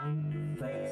time to